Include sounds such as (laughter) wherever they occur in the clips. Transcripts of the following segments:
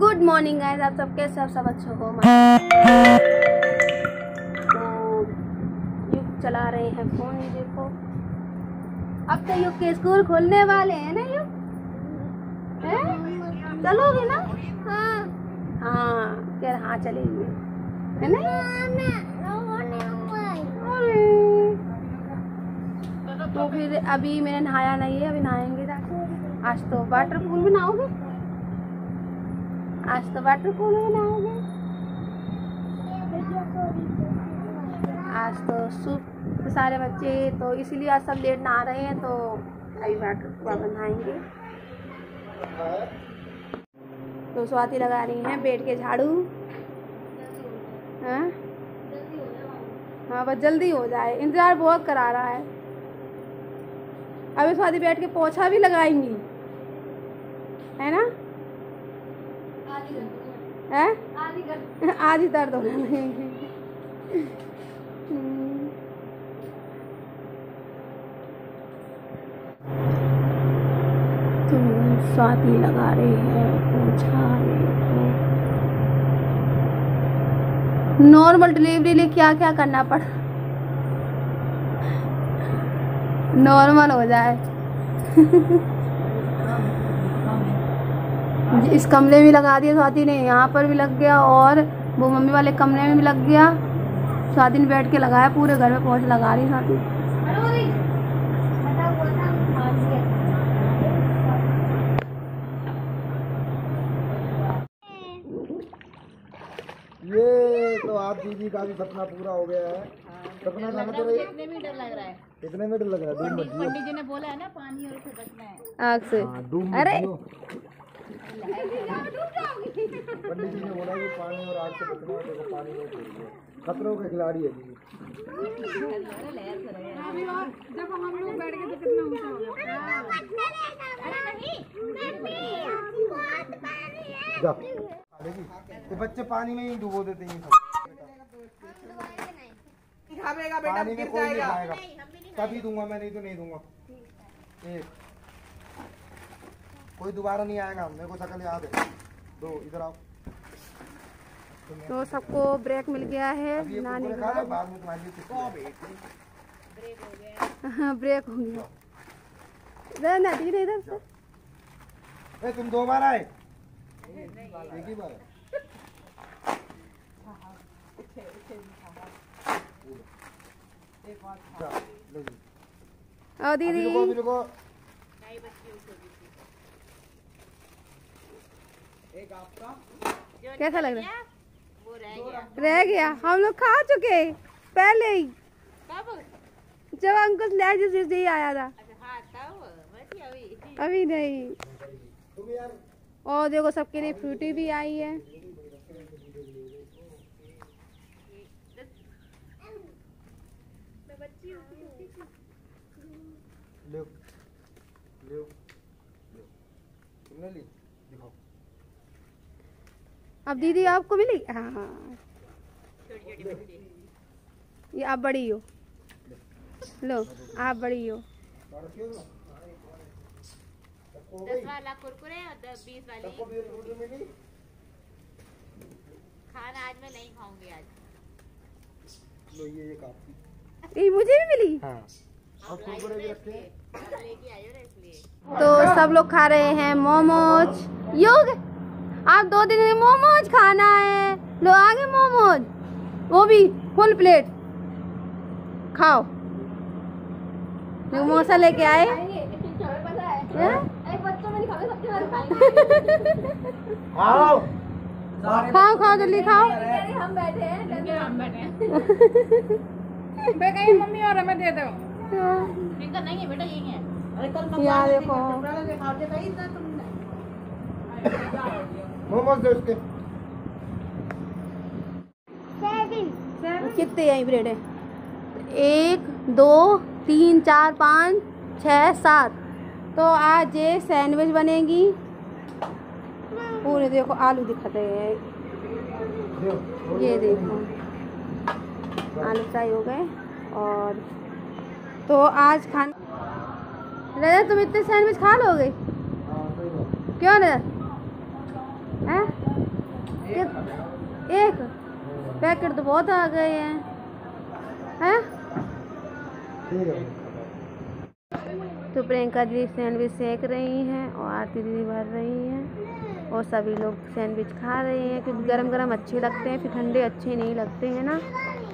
Good morning guys आप सब सब अच्छों को तो युग चला रहे हैं फ़ोन देखो अब तो युग के स्कूल खोलने वाले हैं ना युग? हैं? चलोगे ना? हाँ। हाँ हाँ चलेंगे। है ना तो फिर अभी मैंने नहाया नहीं है, अभी नहाएँगे आज तो वाटर पूल में नहाओगे आज तो वाटर में नहाओगे आज तो सुबह सारे बच्चे तो इसीलिए आज सब लेट ना आ रहे हैं तो अभी वाटर पूल बनाएँगे तो स्वाति लगा रही हैं बैठ के झाड़ू। हाँ? हाँ बस जल्दी हो जाए। इंतज़ार बहुत करा रहा है। अभी स्वाति बैठ के पोछा भी लगाएँगी। है ना? है? आधी दर्द लगेंगे हम्म। तो स्वाति लगा रही है पोछा नॉर्मल डिलीवरी लिए क्या क्या करना पड़ा? नॉर्मल हो जाए। इस कमरे में लगा दिया स्वाति ने यहाँ पर भी लग गया और वो मम्मी वाले कमरे में भी लग गया। स्वाति ने बैठ के लगाया पूरे घर में पहुँच लगा रही स्वाति। ये तो आप दीदी का भी सपना पूरा हो गया है। सपना समझ रहे कितने मीटर लग रहा है। कितने मिनट लग रहा है। पंडित जी ने बोला है ना पानी और से बचना है। आग से हाँ मत अरे। पंडित जी ने बोला कि पानी और आग से बचना है देखो पानी में गिर गया खतरों के खिलाड़ी है जा देखी ये बच्चे पानी में ही डुबो देते हैं सब पानी में कोई नहीं खाएगा तभी दूँगा मैं नहीं तो नहीं दूँगा एक कोई दोबारा नहीं आएगा मेरे को शकल याद है। दो इधर आओ। तो सबको ब्रेक मिल गया है नानी कुरकुरे बाद में तुम्हारे लिए कुछ हाँ ब्रेक हो गया। इधर ना धीरे इधर से ए तुम दो बार आए। एक ही बार। जी। दीदी। अभी रुको कैसा लग रहा है? रह गया। हम लोग खा चुके। पहले ही। जब अंकुश ले जिस ही आया था। अभी। नहीं। तुम यार और देखो सबके लिए फ्रूटी भी आई है। लो लो लो तुमने ली? दिखाओ अब दीदी आपको मिली? हाँ हाँ। ये आप बड़ी हो। लो आप बड़ी हो। दस वाला कुरकुरे और दस बीस वाली। खाना आज मैं नहीं खाऊँगी आज। लो ये एक आपकी। ये मुझे भी मिली? हाँ। और कुरकुरे भी रखे हैं? आप लेके आए हो ना इसलिए। तो सब लोग खा रहे हैं मोमोज। योग आप दो दिन में मोमोज खाना है। लो आगे मोमोज। वो भी फुल प्लेट खाओ। देखो मौसा लेके आए। हैं? आओ खाओ। खाओ जल्दी खाओ। हम बैठे हैं हम बैठे हैं। (laughs) मम्मी और हमें दे दो। नहीं है बेटा यही है। यहाँ देखो। मोमोज दे उसके। कितने यही ब्रेड है एक दो तीन चार पाँच छः सात। तो आज ये सैंडविच बनेगी। पूरे देखो आलू दिखाते हैं। ये देखो। आलू फ्राई हो गए और तो आज खान रजत तुम इतने सैंडविच खा लोगे? हाँ क्यों रजत? हैं एक एक पैकेट तो बहुत आ गए हैं। हैं? है तो प्रियंका दीदी सैंडविच सेक रही हैं और आरती दीदी भर रही हैं और सभी लोग सैंडविच खा रहे हैं क्योंकि गरम गरम अच्छे लगते हैं, फिर ठंडे अच्छे नहीं लगते हैं ना।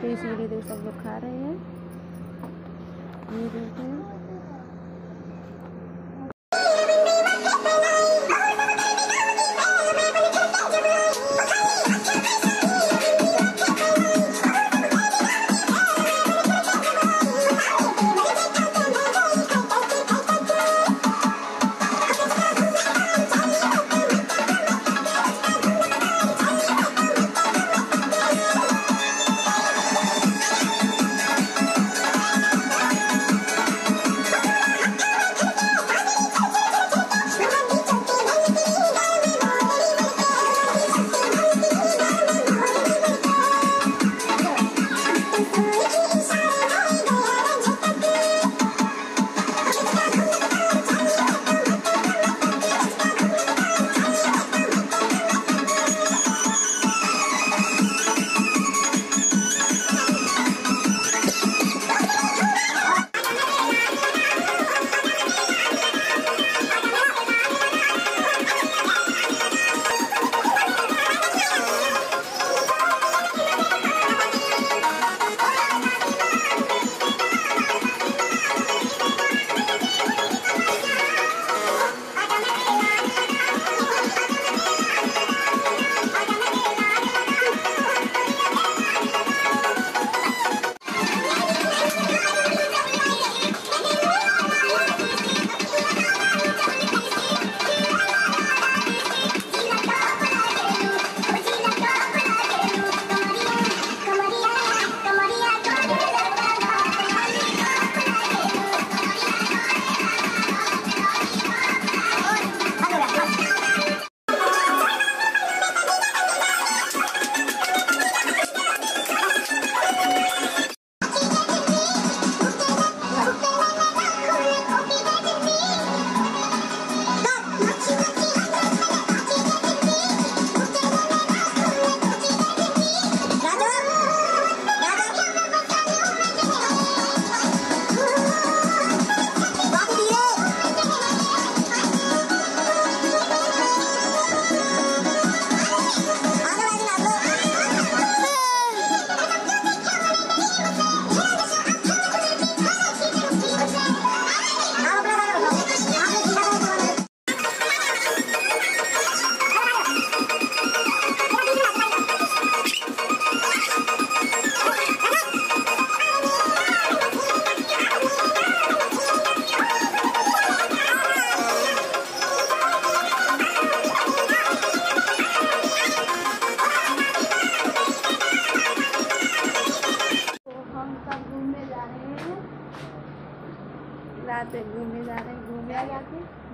तो इसीलिए तो सब लोग खा रहे हैं। ये देखिए तो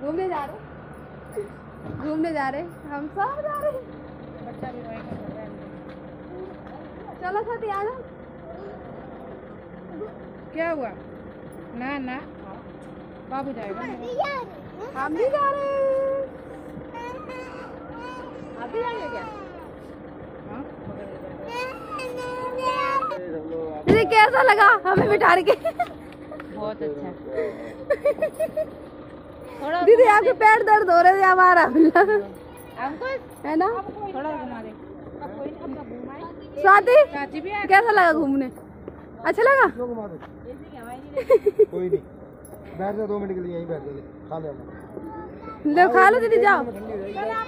घूमने जा रहे घूमने जा रहे हम सब जा रहे बच्चा भी वही कर रहा है। चलो छोटी आ जाओ। क्या हुआ? ना ना। बाबू जाएगा हम भी जा रहे आप भी जाएँगे क्या? हाँ? कैसा लगा हमें बिठा के बहुत अच्छा। (laughs) थोड़ा दीदी आपके पैर दर्द हो रहे थे हमारा हमको है। ना? थोड़ा घुमा दे। अब कोई नहीं अपना घुमाए? स्वाति चाची भी आ कैसा लगा घूमने? अच्छा लगा? लो घुमा दो? कोई नहीं। बैठ जा दो मिनट के लिए यहीं बैठ खा ले लो खा लो दीदी जाओ। जाओ।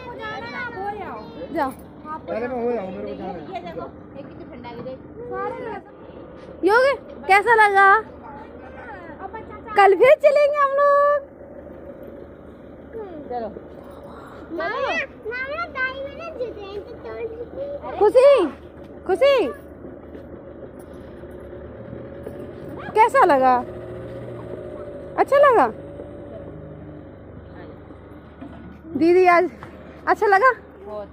जाओ। पहले मैं हो जाऊँ मेरे को जाना है। ये देखो एक कितनी ठंडा योगी कैसा लगा? कल फिर चलेंगे हम लोग। चलो खुशी? खुशी? कैसा लगा? अच्छा लगा? दीदी आज अच्छा लगा? बहुत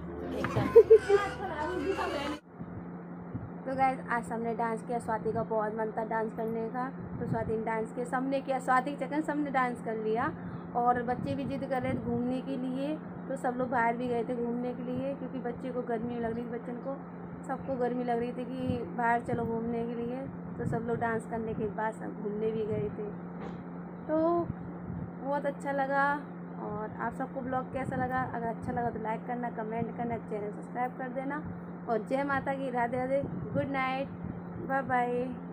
(laughs) तो गाइज़ आज सबने डांस किया, स्वाति का बहुत मन था डांस करने का। तो स्वाति ने डांस किया, सबने किया, स्वाति के चक्कर सबने डांस कर लिया। और बच्चे भी जिद कर रहे थे घूमने के लिए तो सब लोग बाहर भी गए थे घूमने के लिए, क्योंकि बच्चे को गर्मी लग रही थी, बच्चन को। सबको गर्मी लग रही थी कि बाहर चलो घूमने के लिए। तो सब लोग डांस करने के बाद सब घूमने भी गए थे। तो बहुत अच्छा लगा, और आप सबको ब्लॉग कैसा लगा? अगर अच्छा लगा तो लाइक करना कमेंट करना चैनल सब्सक्राइब कर देना। और जय माता की Radhe Radhe good night bye bye